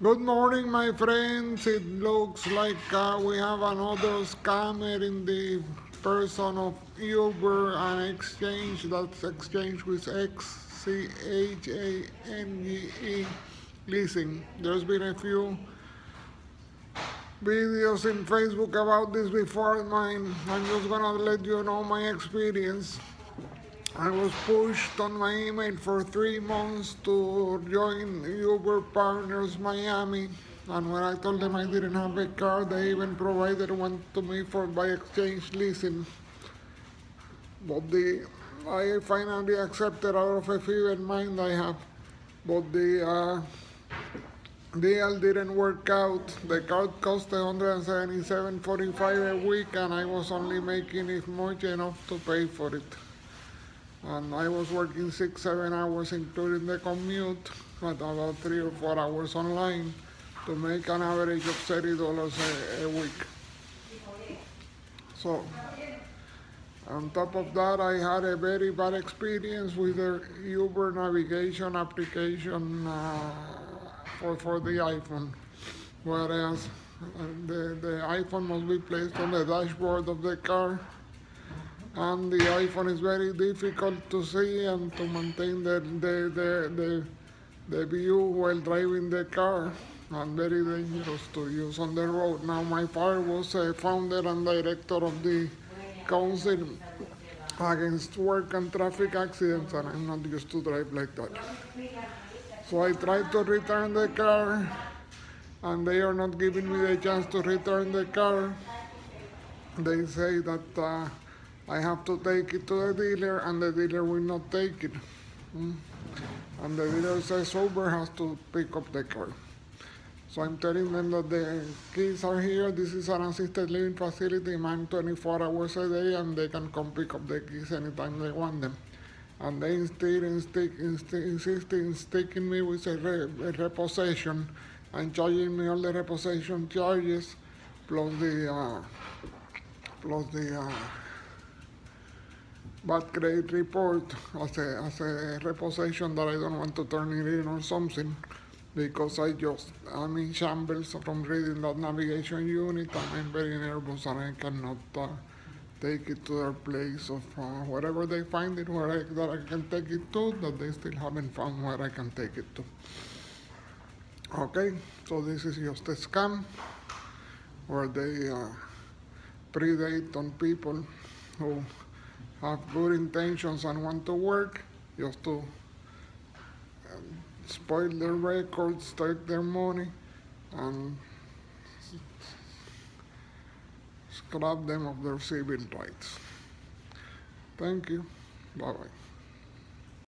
Good morning, my friends. It looks like uh, we have another scammer in the person of Uber and Xchange. That's Xchange with X C H A N G E leasing. There's been a few videos in Facebook about this before mine. I'm just gonna let you know my experience. I was pushed on my email for three months to join Uber Partners Miami. And when I told them I didn't have a car, they even provided one to me for by Xchange leasing. But the I finally accepted out of a fever mind I have. But the uh, deal didn't work out. The card cost 177.45 a week, and I was only making it much enough to pay for it and I was working six, seven hours including the commute, but about three or four hours online to make an average of $30 a, a week. So, on top of that, I had a very bad experience with the Uber navigation application uh, for, for the iPhone, whereas uh, the, the iPhone must be placed on the dashboard of the car and the iPhone is very difficult to see and to maintain the, the, the, the, the view while driving the car and very dangerous to use on the road. Now my father was a founder and director of the Council Against Work and Traffic Accidents and I'm not used to drive like that. So I tried to return the car and they are not giving me the chance to return the car. They say that uh, I have to take it to the dealer and the dealer will not take it. Mm. And the dealer says Uber has to pick up the car. So I'm telling them that the keys are here. This is an assisted living facility. I'm 24 hours a day and they can come pick up the keys anytime they want them. And they instead insist in sticking me with a, re, a repossession and charging me all the repossession charges plus the uh, plus the uh, bad credit report as a, as a repossession that I don't want to turn it in or something because I just, I'm in shambles from reading that navigation unit and I'm very nervous and I cannot uh, take it to their place of uh, wherever they find it where I, that I can take it to that they still haven't found where I can take it to. Okay, so this is just a scam where they uh, predate on people who have good intentions and want to work just to um, spoil their records, take their money, and scrap them of their civil rights. Thank you. Bye-bye.